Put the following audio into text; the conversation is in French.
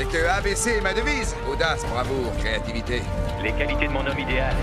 C'est que ABC est ma devise. Audace, bravoure, créativité. Les qualités de mon homme idéal.